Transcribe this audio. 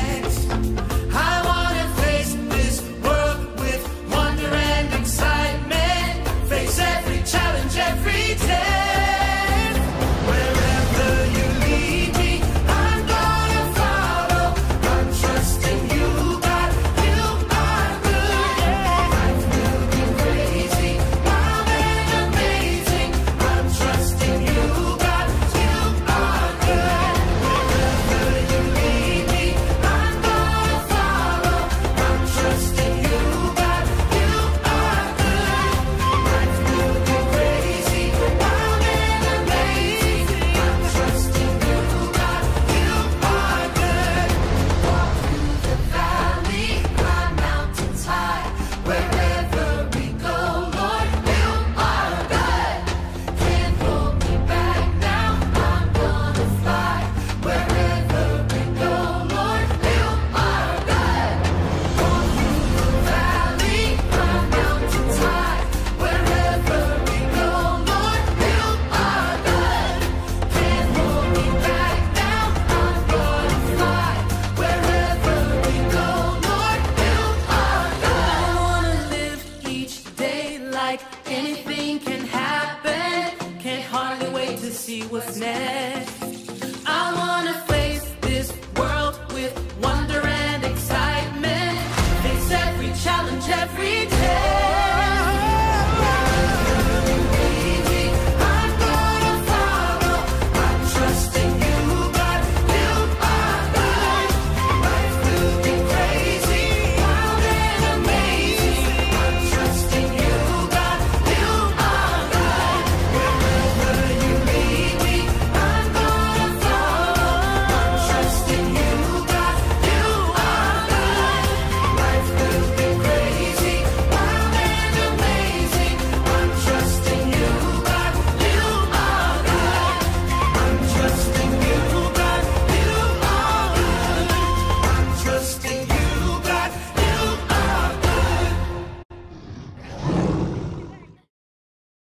Next. like anything can happen. Can't hardly wait to see what's next. I wanna face this world with wonder and excitement. Face every challenge, every